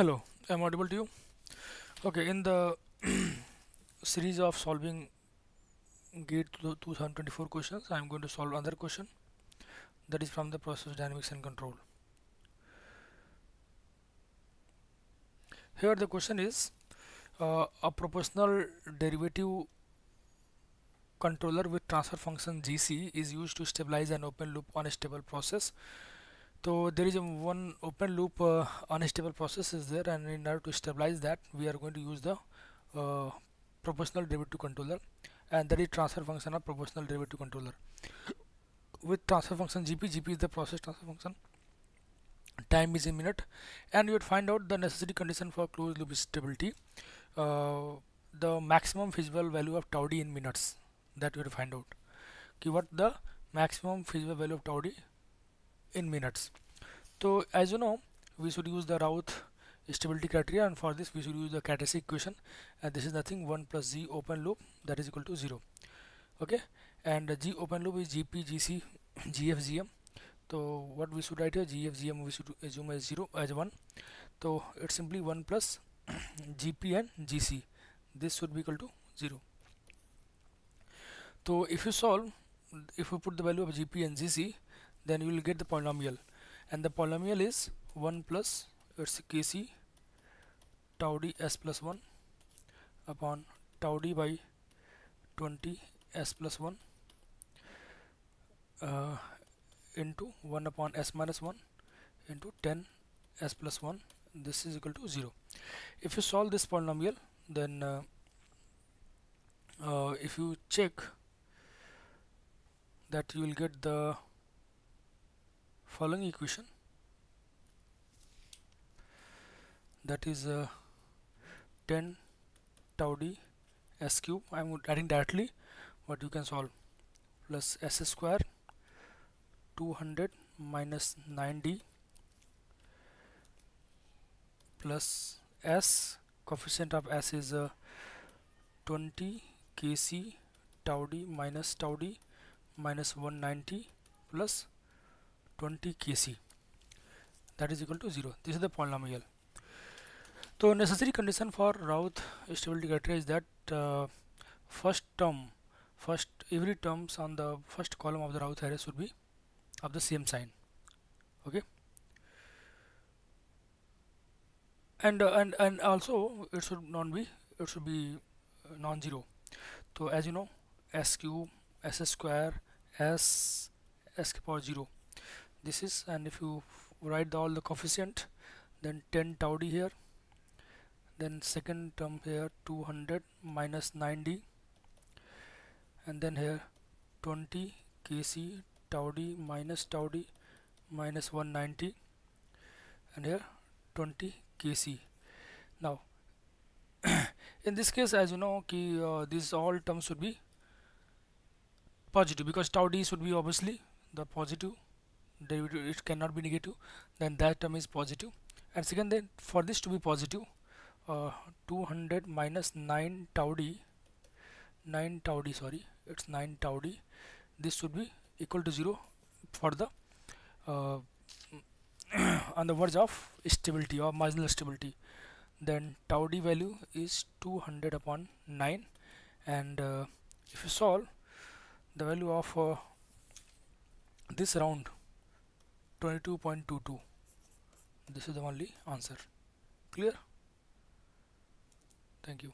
Hello, I am audible to you? Okay, in the series of solving GATE 2024 questions, I am going to solve another question that is from the process dynamics and control. Here the question is uh, a proportional derivative controller with transfer function GC is used to stabilize an open loop unstable process so there is one open loop uh, unstable process is there and in order to stabilize that we are going to use the uh, proportional derivative controller and that is transfer function of proportional derivative controller. With transfer function gp gp is the process transfer function. Time is in minute and you would find out the necessary condition for closed loop stability uh, the maximum feasible value of tau d in minutes that you would find out. Okay, what the maximum feasible value of tau d in minutes. So as you know we should use the Routh stability criteria and for this we should use the characteristic equation. And this is nothing 1 plus z open loop that is equal to 0 okay? And g open loop is gp gc gf gm so what we should write here gf gm we should assume as 0 as 1 so it's simply 1 plus gp and gc this should be equal to 0 so if you solve if we put the value of gp and gc then you will get the polynomial. And the polynomial is 1 plus its kc tau d s plus 1 upon tau d by 20 s plus 1 uh, into 1 upon s minus 1 into 10 s plus 1 this is equal to 0 if you solve this polynomial then uh, uh, if you check that you will get the following equation that is uh, 10 tau d s cube. I am adding directly what you can solve. Plus s square 200 minus 9d plus s. Coefficient of s is uh, 20 kc tau d minus tau d minus 190 plus 20 kc that is equal to 0 this is the polynomial. So necessary condition for Routh stability criteria is that uh, first term first every terms on the first column of the Routh array should be of the same sign. Okay? And uh, and and also it should not be it should be uh, non-zero. So as you know s cube s square s s power 0 this is and if you write the, all the coefficient then 10 tau d here then second term here 200 minus 9d and then here 20 kc tau d minus tau d minus 190 and here 20 kc. Now in this case as you know key, uh, these all terms should be positive because tau d should be obviously the positive derivative it cannot be negative then that term is positive. And second then for this to be positive uh, 200 minus 9 tau d 9 tau d sorry it's 9 tau d this should be equal to 0 for the uh, on the verge of stability or marginal stability. Then tau d value is 200 upon 9 and uh, if you solve the value of uh, this round 22.22 this is the only answer. Clear? Thank you